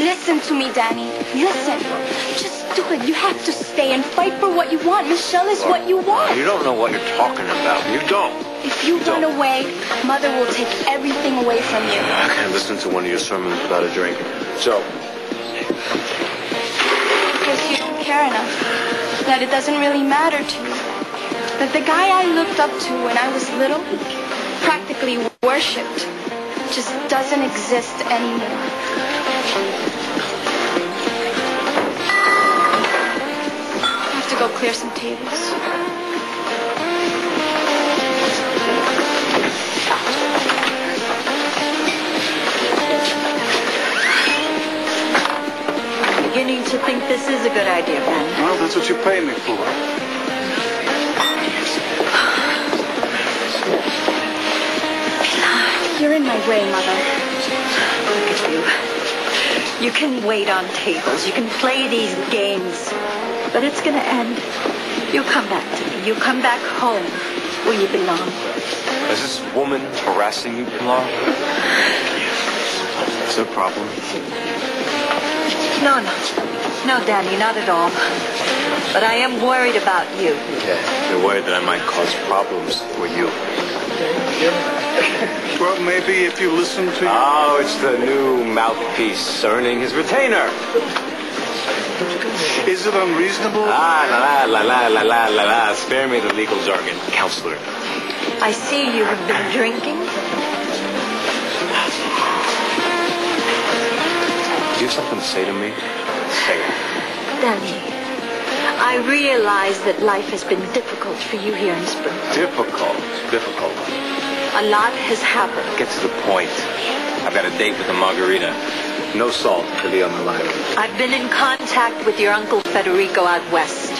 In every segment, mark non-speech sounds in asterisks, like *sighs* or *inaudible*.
Listen to me, Danny. Listen. Just do it. You have to stay and fight for what you want. Michelle is what you want. You don't know what you're talking about. You don't. If you run Don't. away, Mother will take everything away from you. I can't listen to one of your sermons without a drink. So, Because you don't care enough. That it doesn't really matter to you. That the guy I looked up to when I was little, practically worshipped, just doesn't exist anymore. I have to go clear some tables. I'm beginning to think this is a good idea, Ben. Well, that's what you pay me for. You're in my way, Mother. Look at you. You can wait on tables. You can play these games. But it's going to end. You'll come back to me. You'll come back home where you belong. is this woman harassing you, Pilar? Is there a problem? No, no. No, Danny, not at all. But I am worried about you. Yeah, you're worried that I might cause problems for you well, maybe if you listen to... Oh, it's the new mouthpiece earning his retainer. Is it unreasonable? Ah, la la la la la la la. Spare me the legal jargon, counselor. I see you have been drinking. Do you have something to say to me? Say it. Danny. I realize that life has been difficult for you here in Spring. Difficult. Difficult. A lot has happened. Get to the point. I've got a date with a margarita. No salt to be on the line. I've been in contact with your uncle Federico out west.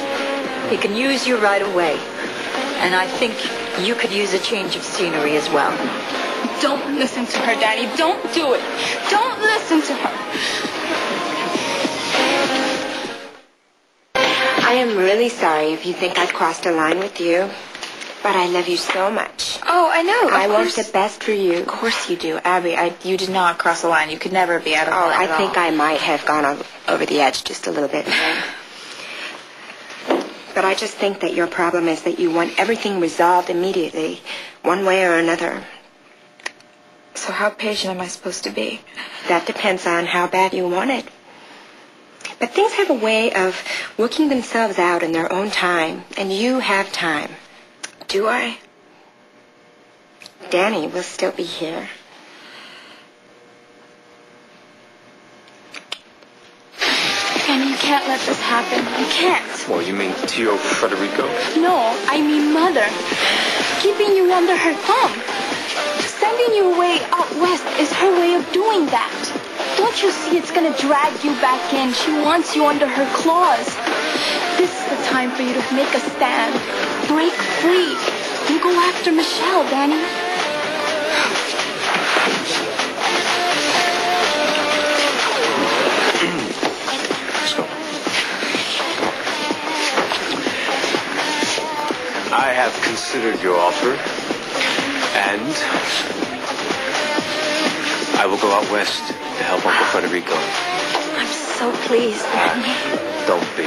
He can use you right away. And I think you could use a change of scenery as well. Don't listen to her, Danny. Don't do it. Don't listen to her. I am really sorry if you think I've crossed a line with you. But I love you so much. Oh, I know. I want course- the best for you. Of course you do, Abby. I, you did not cross the line. You could never be out of Oh, line I at think all. I might have gone over the edge just a little bit. But I just think that your problem is that you want everything resolved immediately, one way or another. So how patient am I supposed to be? That depends on how bad you want it. But things have a way of working themselves out in their own time, and you have time. Do I? Danny will still be here. Danny, you can't let this happen. You can't. Well, you mean Tio Federico? No, I mean Mother. Keeping you under her thumb. Sending you away out west is her way of doing that. Don't you see it's gonna drag you back in? She wants you under her claws. This is the time for you to make a stand. Break free. And go after Michelle, Danny. I have considered your offer, and I will go out west to help Uncle Federico. I'm so pleased. Don't be.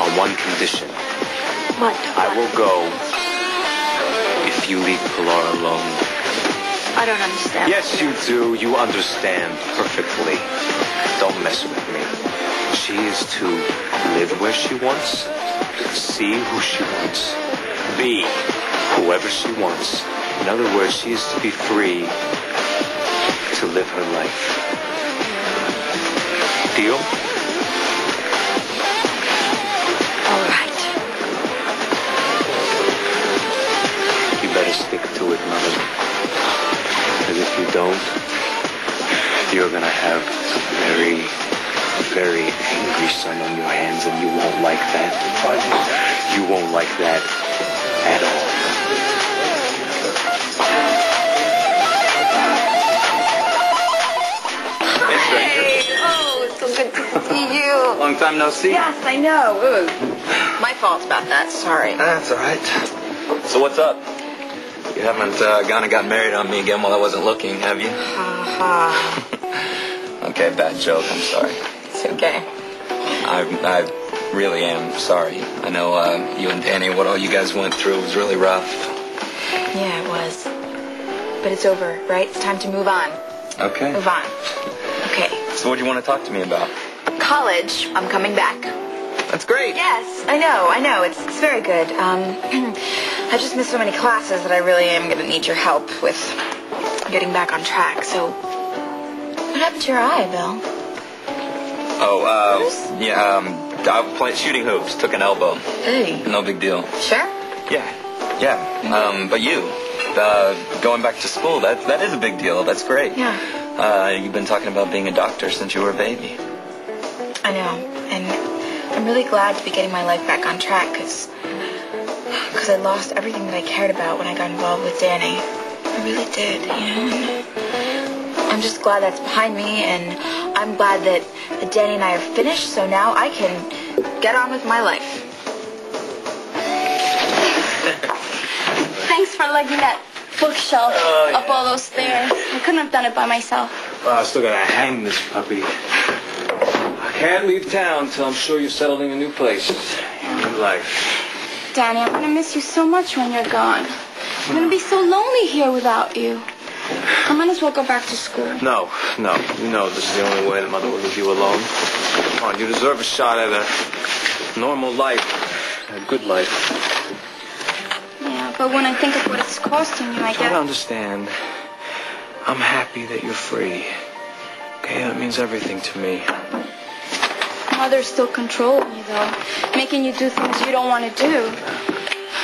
On one condition. What? I will go if you leave Pilar alone. I don't understand. Yes, you do. You understand perfectly. Don't mess with me. She is to live where she wants, see who she wants, be whoever she wants. In other words, she is to be free to live her life. Deal? All right. You better stick to it, mother. Because if you don't, you're gonna have a very, very angry son on your hands, and you won't like that. You won't like that at all. Long time no see. Yes, I know. Ooh. My fault about that. Sorry. That's all right. So what's up? You haven't uh, gone and got married on me again while I wasn't looking, have you? Ha I *laughs* Okay, bad joke. I'm sorry. It's okay. I, I really am sorry. I know uh, you and Danny, what all you guys went through was really rough. Yeah, it was. But it's over, right? It's time to move on. Okay. Move on. Okay. So what do you want to talk to me about? College. I'm coming back. That's great. Yes, I know, I know. It's, it's very good. Um, *clears throat* I just missed so many classes that I really am going to need your help with getting back on track. So, what happened to your eye, Bill? Oh, uh, yeah, um, I was playing shooting hoops, took an elbow. Hey. No big deal. Sure? Yeah, yeah. Um, but you, uh, going back to school, that, that is a big deal. That's great. Yeah. Uh, you've been talking about being a doctor since you were a baby. I know, and I'm really glad to be getting my life back on track because because I lost everything that I cared about when I got involved with Danny. I really did, you know. And I'm just glad that's behind me, and I'm glad that, that Danny and I are finished. So now I can get on with my life. Thanks for lugging that bookshelf Oh, up all those stairs. I couldn't have done it by myself. Well, I still gotta hang this puppy. I can't leave town till I'm sure you're settled in your new place, your new life. Danny, I'm gonna miss you so much when you're gone. I'm gonna be so lonely here without you. I might as well go back to school. No, no. You know this is the only way that mother will leave you alone. Come on, you deserve a shot at a normal life, a good life. Yeah, but when I think of what it's costing you, I to guess. understand. I'm happy that you're free. Okay, that means everything to me. Mother's still controlling you, though, making you do things you don't want to do.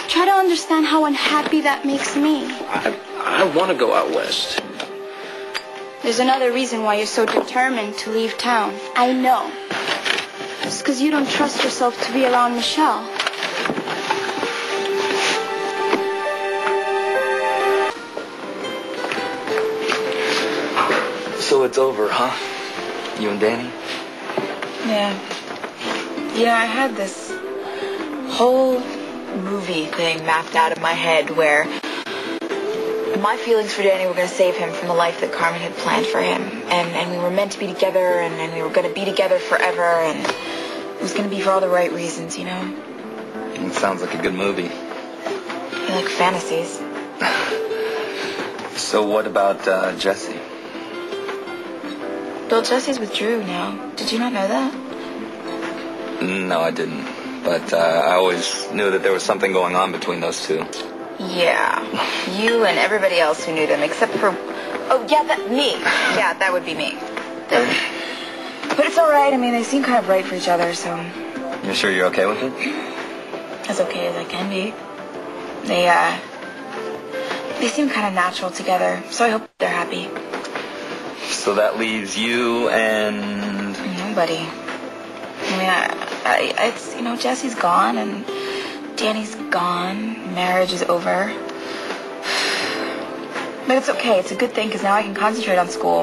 Try to understand how unhappy that makes me. I, I want to go out west. There's another reason why you're so determined to leave town. I know. It's because you don't trust yourself to be around Michelle. So it's over, huh? You and Danny? Yeah. Yeah, I had this whole movie thing mapped out in my head where my feelings for Danny were going to save him from the life that Carmen had planned for him. And, and we were meant to be together, and, and we were going to be together forever, and it was going to be for all the right reasons, you know? It sounds like a good movie. I like fantasies. *laughs* So what about uh, Jesse? Bill Jesse's with Drew now. Did you not know that? No, I didn't. But uh, I always knew that there was something going on between those two. Yeah. You and everybody else who knew them, except for. Oh, yeah, that. Me. Yeah, that would be me. *laughs* But it's alright. I mean, they seem kind of right for each other, so. You're sure you're okay with it? as okay as I can be. They, uh, they seem kind of natural together, so I hope they're happy. So that leaves you and Nobody. I mean, I, I, it's, you know, Jesse's gone and Danny's gone. Marriage is over. But it's okay. It's a good thing because now I can concentrate on school.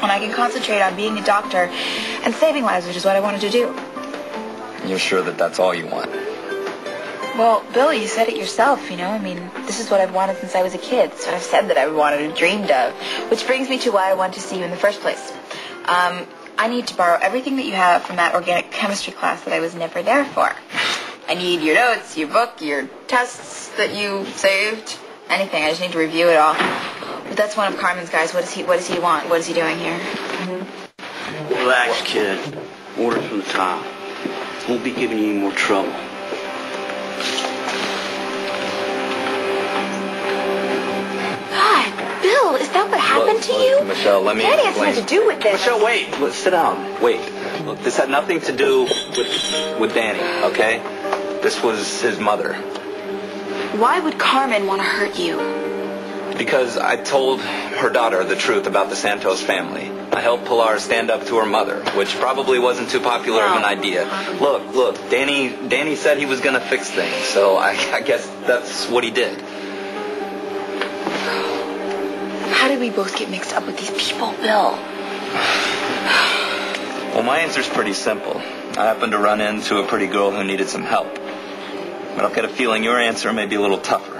And I can concentrate on being a doctor and saving lives, which is what I wanted to do. you're sure that that's all you want. Well, Bill, you said it yourself, you know. I mean, this is what I've wanted since I was a kid. It's what I've said that I wanted and dreamed of. Which brings me to why I wanted to see you in the first place. Um, I need to borrow everything that you have from that organic chemistry class that I was never there for. I need your notes, your book, your tests that you saved, anything. I just need to review it all. But that's one of Carmen's guys. What does he What does he want? What is he doing here? Relax, kid. Orders from the top. Won't be giving you any more trouble. Happened to you? Michelle, let me Danny has nothing to do with this. Michelle, wait. Look, sit down. Wait. Look, this had nothing to do with with Danny. Okay. This was his mother. Why would Carmen want to hurt you? Because I told her daughter the truth about the Santos family. I helped Pilar stand up to her mother, which probably wasn't too popular of an idea. Look, look, Danny Danny said he was gonna fix things, so I, I guess that's what he did. How did we both get mixed up with these people, Bill? *sighs* Well, my answer's pretty simple. I happened to run into a pretty girl who needed some help. But I've got a feeling your answer may be a little tougher.